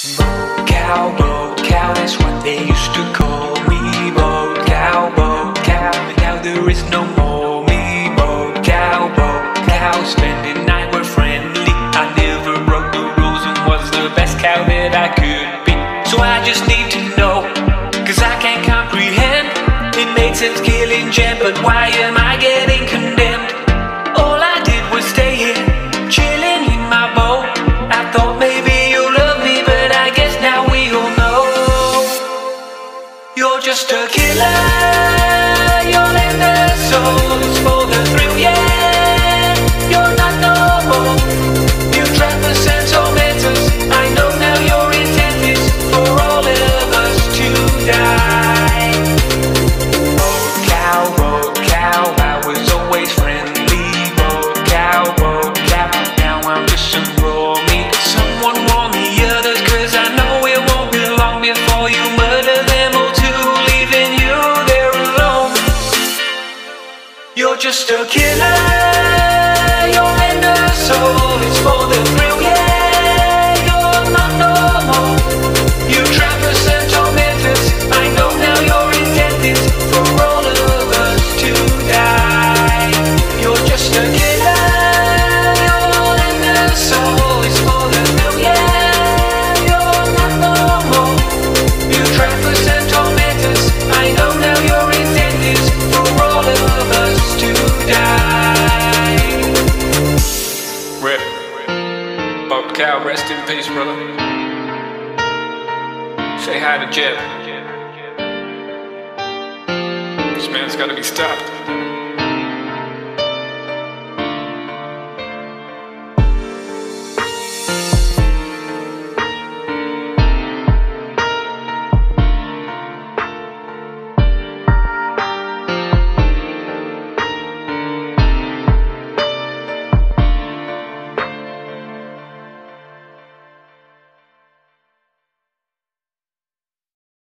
Cow, cow, that's what they used to call me. Cow, cow, now there is no more me. Cow, cow, spending night were friendly. I never broke the rules and was the best cow that I could be. So I just need to know, cause I can't comprehend. It made sense killing Jen, but why am I getting You're just a killer, you're in the soul, A killer, you're in the soul, it's for the Rest in peace, brother. Say hi to Jeb. This man's gotta be stopped.